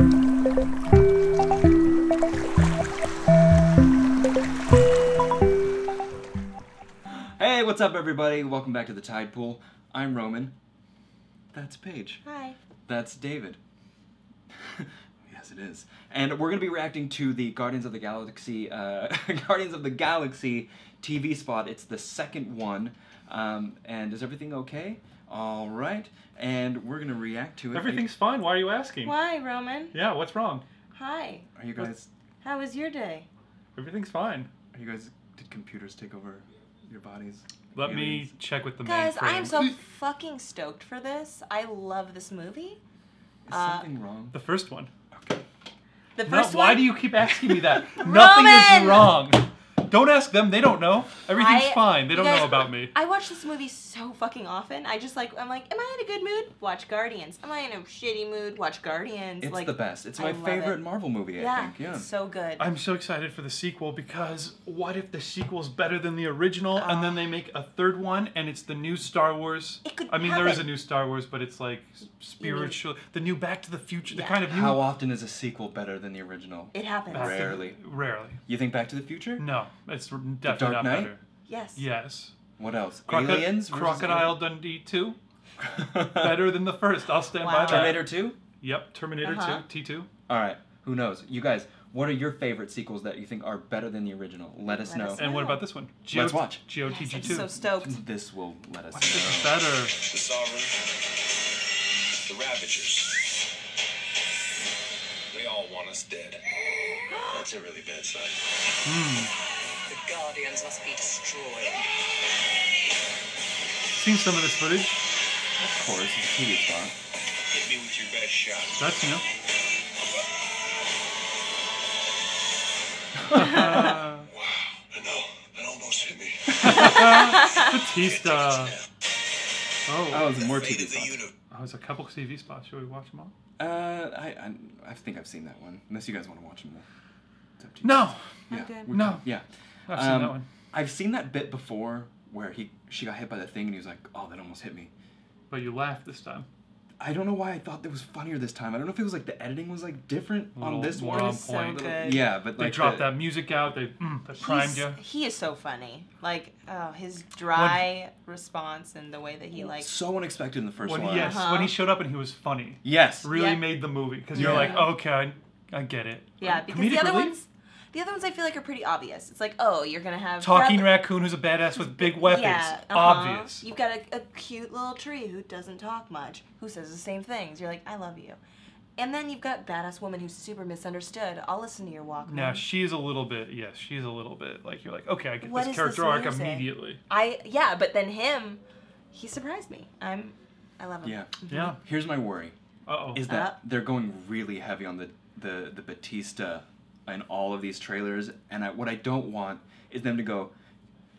Hey, what's up, everybody? Welcome back to the Tide Pool. I'm Roman. That's Paige. Hi. That's David. yes, it is. And we're gonna be reacting to the Guardians of the Galaxy, uh, Guardians of the Galaxy TV spot. It's the second one. Um, and is everything okay? All right. And we're gonna react to it. Everything's fine. Why are you asking? Why, Roman? Yeah, what's wrong? Hi. Are you guys? How was your day? Everything's fine. Are you guys? Did computers take over your bodies? Let me check with the Guys, I am so fucking stoked for this. I love this movie. Is Uh, something wrong? The first one. Okay. The No, first why do you keep asking me that? Nothing is wrong. Don't ask them. They don't know. Everything's I- fine. They don't guys- know about me. I watched this movie so fucking often. I just like I'm like, am I in a good mood? Watch Guardians. Am I in a shitty mood? Watch Guardians. It's like the best. It's my love favorite it. Marvel movie. I Yeah, think. Yeah. it's so good. I'm so excited for the sequel because what if the sequel's better than the original and then they ah. make a third one and it's the new Star Wars? It could I mean, there is a new Star Wars, but it's like spiritual, the new Back to the Future, the kind of new. How often is a sequel better than the original? it happens. Back to- Rarely. Rarely. You think Back to the Future? No, it's definitely Dark not Knight? better. Yes. Yes. What else? Croco- Aliens? versus Crocodile Dundee 2. Better than the first. I'll stand by that. Terminator 2? Yep, Terminator Uh-huh. 2, T2. All right. Who knows? You guys, what are your favorite sequels that you think are better than the original? Let us Let know. us And what about this one? Let's watch. GOTG2. I'm so stoked. This will let us This is know. better. The Sovereign, the Ravagers. They all want us dead. That's a really bad sign. The Guardians must be destroyed. Seen some of this footage. Of course, it's a TV spot. Hit me with your best shot. That's new. Wow. I know. That almost hit me. Bautista. Oh, Oh, it's more TV spots. oh, there's a couple TV spots. Should we watch them all? Uh, I, I, I think I've seen that one. Unless you guys want to watch them all. It's up. No. I'm Yeah. good. No. Yeah. I've seen Um, that one. I've seen that bit before where he she got hit by the thing and he was like, "Oh, that almost hit me." But you laughed this time. I don't know why I thought that was funnier this time. I don't know if it was like the editing was like different A on this more one. on so point. good. Yeah, but They like dropped the- that music out. They, mm, they primed He's- you. He is so funny. Like, oh, his dry response and the way that he like. so unexpected in the first When, one. yes, Uh-huh. when he showed up and he was funny. Yes. Really Yeah. made the movie because you're Yeah. like, okay, I, I get it. Yeah, because Comedic the other relief? ones, the other ones I feel like are pretty obvious. It's like, oh, you're gonna have Talking Bradley- raccoon who's a badass with big weapons. Yeah, uh-huh. Obvious. You've got a, a cute little tree who doesn't talk much, who says the same things. You're like, I love you. And then you've got badass woman who's super misunderstood. I'll listen to your Walkman. Now she's a little bit, yes, she's a little bit like you're like, okay, I get What this character this arc music? immediately. I yeah, but then him, he surprised me. I'm, I love him. Yeah. Yeah. Here's my worry: Uh oh. is that Uh. they're going really heavy on the the the Bautista in all of these trailers, and I, what I don't want is them to go.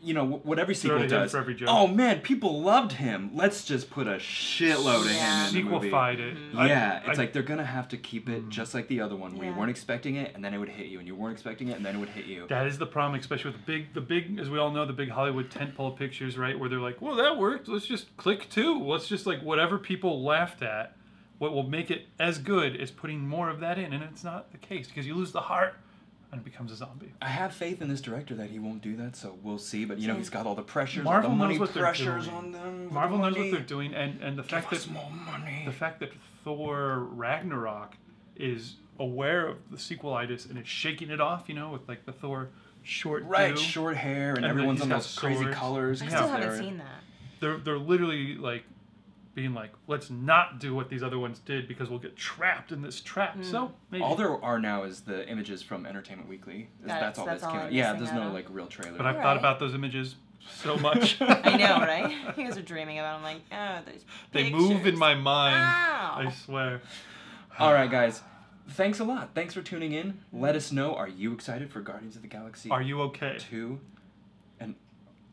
You know wh- what every Throw sequel it does. every. Oh man, people loved him. Let's just put a shitload of Yeah. him in the movie. Sequelified it. I- Yeah, I- it's like they're gonna have to keep it Mm. just like the other one, where you weren't expecting it, and then it would hit you, and you weren't expecting it, and then it would hit you. That is the problem, especially with the big, the big, as we all know, the big Hollywood tentpole pictures, right? Where they're like, "Well, that worked. Let's just click two. Let's just like whatever people laughed at. What will make it as good is putting more of that in, and it's not the case because you lose the heart, and it becomes a zombie. I have faith in this director that he won't do that, so we'll see. But you know, he's got all the pressures, Marvel all the money knows what they're pressures doing. on them. Marvel the knows what they're doing, and and the Give fact that more money. the fact that Thor Ragnarok is aware of the sequelitis and is shaking it off, you know, with like the Thor short Right, do. short hair, and, And then everyone's on got those crazy swords. colors. I still haven't they're- seen that. They're they're literally like being like, let's not do what these other ones did because we'll get trapped in this trap. Hmm. So maybe. All there are now is the images from Entertainment Weekly. That's- That's, all that's that's all came out. Yeah, there's no on. like real trailer. but I've Alright. thought about those images so much. I know, right? You guys are dreaming about. It. I'm like, oh, there's. they move in my mind. Wow. I swear. all right, guys. Thanks a lot. Thanks for tuning in. Let us know. Are you excited for Guardians of the Galaxy Are you okay? 2?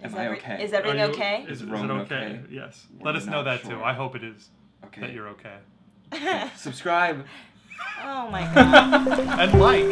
And Is am I every- okay? Is everything you- okay? Is, Is is it okay? okay? Yes. We're Let us know not that too. I hope it is. okay. That you're okay. Subscribe. oh my god. And like.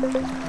Thank you.